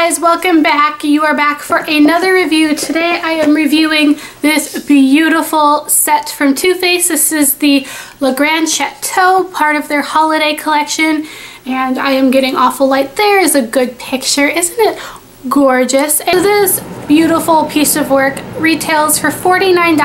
guys, welcome back. You are back for another review. Today I am reviewing this beautiful set from Too Faced. This is the Le Grand Chateau, part of their holiday collection. And I am getting awful light. There is a good picture. Isn't it gorgeous? And this beautiful piece of work retails for $49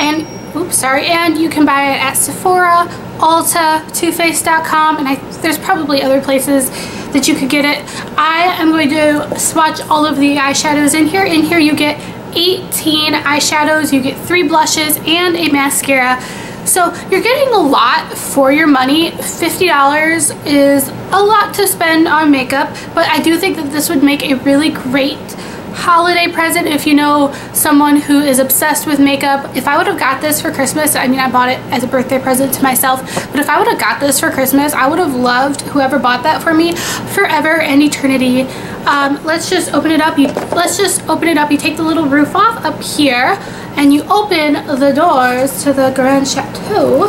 and oops, sorry, and you can buy it at Sephora, Ulta, TooFaced.com, and I, there's probably other places that you could get it. I am going to swatch all of the eyeshadows in here. In here you get 18 eyeshadows, you get three blushes, and a mascara. So you're getting a lot for your money. $50 is a lot to spend on makeup, but I do think that this would make a really great holiday present if you know someone who is obsessed with makeup. If I would have got this for Christmas, I mean I bought it as a birthday present to myself, but if I would have got this for Christmas, I would have loved whoever bought that for me forever and eternity. Um, let's just open it up. You, let's just open it up. You take the little roof off up here and you open the doors to the Grand Chateau.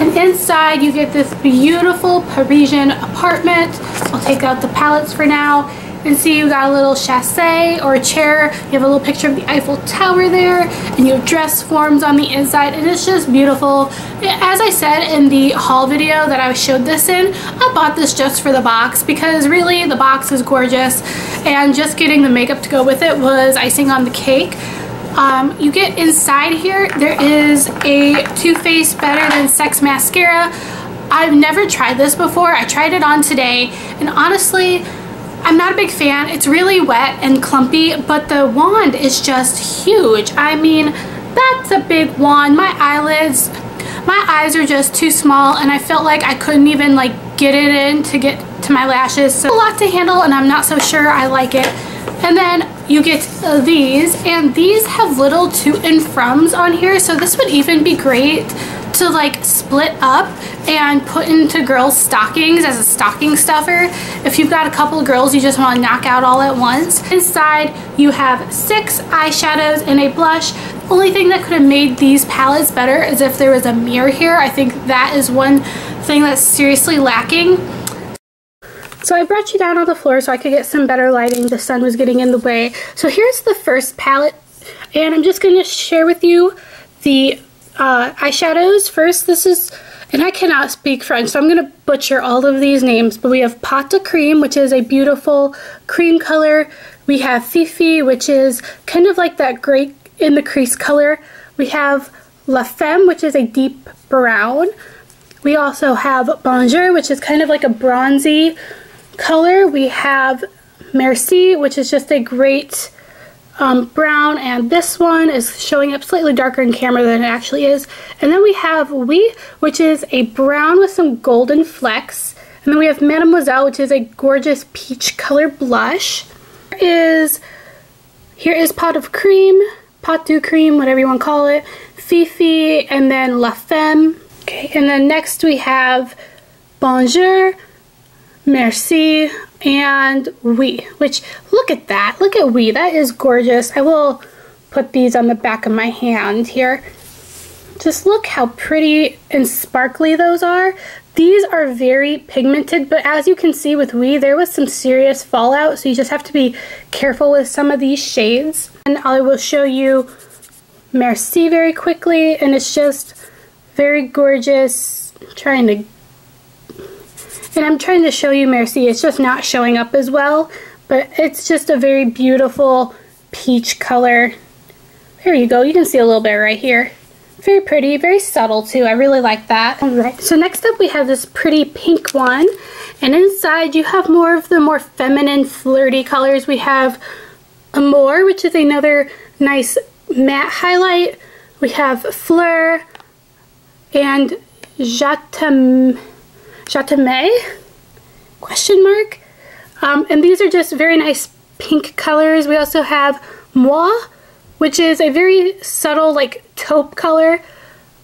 And inside you get this beautiful Parisian apartment. I'll take out the palettes for now and see you got a little chaise or a chair. You have a little picture of the Eiffel Tower there and you have dress forms on the inside and it's just beautiful. As I said in the haul video that I showed this in, I bought this just for the box because really the box is gorgeous and just getting the makeup to go with it was icing on the cake. Um, you get inside here, there is a Too Faced Better Than Sex Mascara. I've never tried this before. I tried it on today and honestly, I'm not a big fan. It's really wet and clumpy, but the wand is just huge. I mean, that's a big wand. My eyelids, my eyes are just too small and I felt like I couldn't even like get it in to get to my lashes. So a lot to handle and I'm not so sure I like it. And then you get uh, these and these have little to and froms on here. So this would even be great to like split up and put into girls stockings as a stocking stuffer. If you've got a couple girls you just want to knock out all at once. Inside you have six eyeshadows and a blush. Only thing that could have made these palettes better is if there was a mirror here. I think that is one thing that's seriously lacking. So I brought you down on the floor so I could get some better lighting. The sun was getting in the way. So here's the first palette and I'm just going to share with you the uh, eyeshadows. First, this is, and I cannot speak French, so I'm going to butcher all of these names, but we have Pot de Cream, which is a beautiful cream color. We have Fifi, which is kind of like that gray in the crease color. We have La Femme, which is a deep brown. We also have Bonjour, which is kind of like a bronzy color. We have Merci, which is just a great um, brown and this one is showing up slightly darker in camera than it actually is. And then we have Oui, which is a brown with some golden flecks. And then we have Mademoiselle, which is a gorgeous peach color blush. Here is, here is Pot of Cream, Pot du Cream, whatever you want to call it, Fifi, and then La Femme. Okay, and then next we have Bonjour, Merci, and Oui, which look at that. Look at Oui. That is gorgeous. I will put these on the back of my hand here. Just look how pretty and sparkly those are. These are very pigmented, but as you can see with Oui, there was some serious fallout, so you just have to be careful with some of these shades. And I will show you Merci very quickly, and it's just very gorgeous. I'm trying to and I'm trying to show you Merci. It's just not showing up as well. But it's just a very beautiful peach color. There you go. You can see a little bit right here. Very pretty. Very subtle too. I really like that. Alright. So next up we have this pretty pink one. And inside you have more of the more feminine flirty colors. We have Amour, which is another nice matte highlight. We have Fleur and Jatam Jatame? Question mark? Um, and these are just very nice pink colors. We also have Moi, which is a very subtle like taupe color.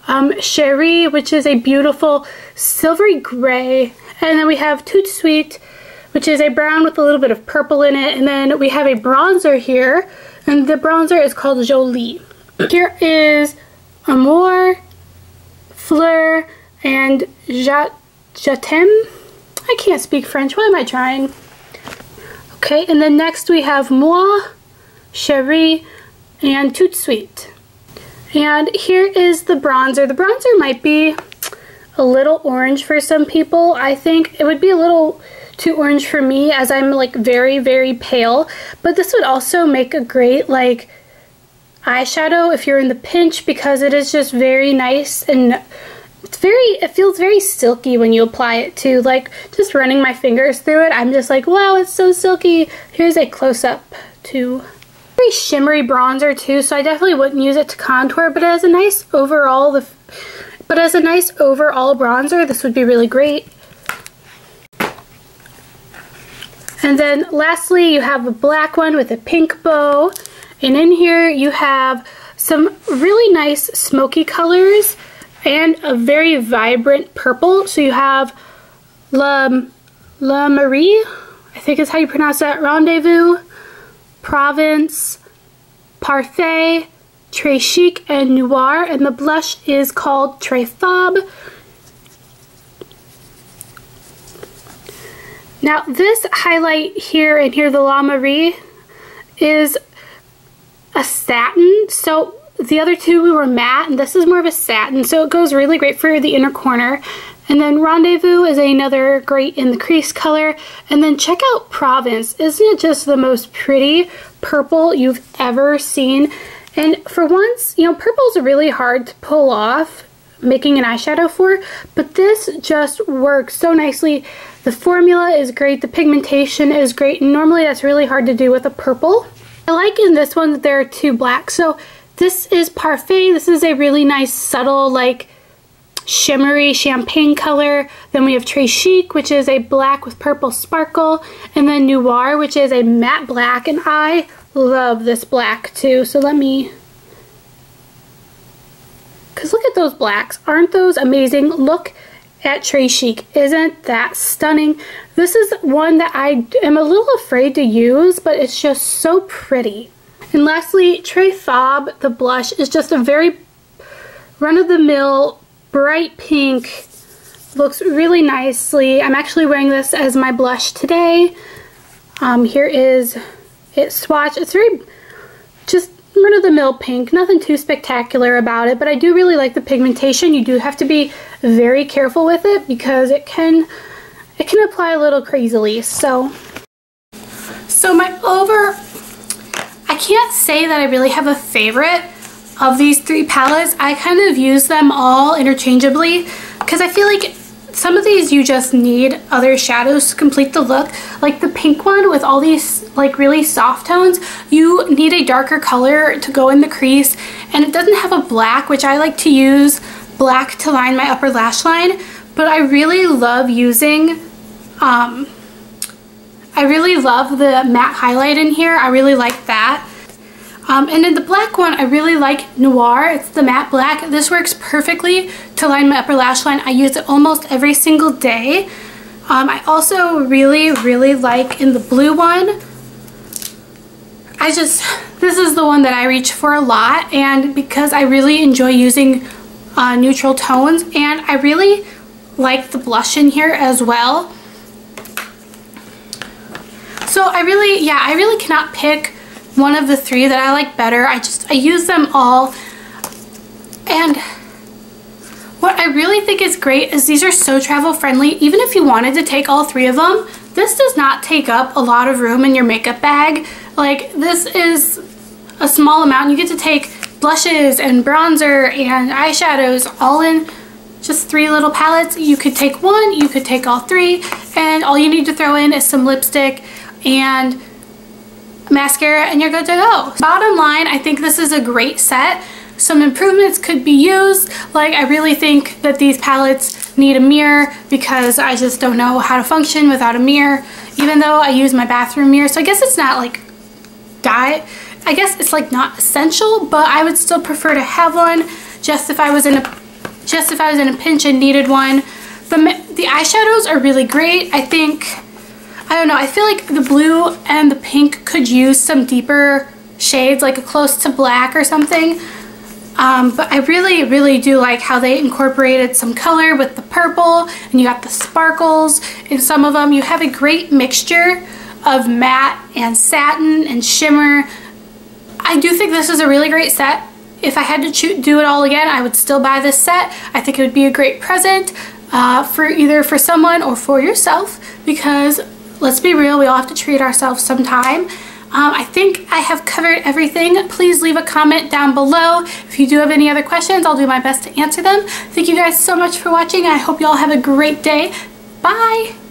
Um, Cherie, which is a beautiful silvery gray. And then we have Tout Sweet, which is a brown with a little bit of purple in it. And then we have a bronzer here, and the bronzer is called Jolie. Here is Amour, Fleur, and Jat Je? I can't speak French. Why am I trying? Okay, and then next we have Moi, Cherie, and Tout Sweet. And here is the bronzer. The bronzer might be a little orange for some people. I think it would be a little too orange for me as I'm like very, very pale. But this would also make a great like eyeshadow if you're in the pinch because it is just very nice and it's very, it feels very silky when you apply it too. Like just running my fingers through it, I'm just like, wow, it's so silky. Here's a close-up too very shimmery bronzer too, so I definitely wouldn't use it to contour, but as a nice overall, the, but as a nice overall bronzer, this would be really great. And then lastly, you have a black one with a pink bow, and in here you have some really nice smoky colors and a very vibrant purple. So you have La, La Marie, I think is how you pronounce that, Rendezvous, Provence, Parfait, Très Chic, and Noir, and the blush is called Très Fab. Now this highlight here and here, the La Marie, is a satin. So the other two were matte, and this is more of a satin, so it goes really great for the inner corner. And then Rendezvous is another great in the crease color. And then check out Province. Isn't it just the most pretty purple you've ever seen? And for once, you know, purple's are really hard to pull off making an eyeshadow for, but this just works so nicely. The formula is great, the pigmentation is great, normally that's really hard to do with a purple. I like in this one that there are two blacks. So this is Parfait. This is a really nice subtle like shimmery champagne color. Then we have Très Chic, which is a black with purple sparkle. And then Noir, which is a matte black. And I love this black too. So let me... Because look at those blacks. Aren't those amazing? Look at Très Chic. Isn't that stunning? This is one that I am a little afraid to use, but it's just so pretty. And lastly, Très Fab, the blush, is just a very run-of-the-mill bright pink. Looks really nicely. I'm actually wearing this as my blush today. Um, here is it swatch. It's very just run-of-the-mill pink. Nothing too spectacular about it, but I do really like the pigmentation. You do have to be very careful with it because it can it can apply a little crazily. So, so my over, I can't say that I really have a favorite of these three palettes, I kind of use them all interchangeably because I feel like some of these you just need other shadows to complete the look. Like the pink one with all these like really soft tones, you need a darker color to go in the crease and it doesn't have a black, which I like to use black to line my upper lash line, but I really love using, um, I really love the matte highlight in here. I really like that. Um, and then the black one, I really like Noir. It's the matte black. This works perfectly to line my upper lash line. I use it almost every single day. Um, I also really, really like in the blue one, I just, this is the one that I reach for a lot and because I really enjoy using uh, neutral tones and I really like the blush in here as well. So I really, yeah, I really cannot pick one of the three that I like better. I just, I use them all. And what I really think is great is these are so travel friendly. Even if you wanted to take all three of them, this does not take up a lot of room in your makeup bag. Like this is a small amount. You get to take blushes and bronzer and eyeshadows all in just three little palettes. You could take one, you could take all three, and all you need to throw in is some lipstick and mascara and you're good to go. Bottom line, I think this is a great set. Some improvements could be used. Like I really think that these palettes need a mirror because I just don't know how to function without a mirror. Even though I use my bathroom mirror. So I guess it's not like diet. I guess it's like not essential, but I would still prefer to have one just if I was in a just if I was in a pinch and needed one. The, the eyeshadows are really great. I think I don't know, I feel like the blue and the pink could use some deeper shades, like a close to black or something. Um, but I really, really do like how they incorporated some color with the purple and you got the sparkles in some of them. You have a great mixture of matte and satin and shimmer. I do think this is a really great set. If I had to do it all again, I would still buy this set. I think it would be a great present uh, for either for someone or for yourself because let's be real, we all have to treat ourselves sometime. Um, I think I have covered everything. Please leave a comment down below. If you do have any other questions, I'll do my best to answer them. Thank you guys so much for watching. I hope you all have a great day. Bye!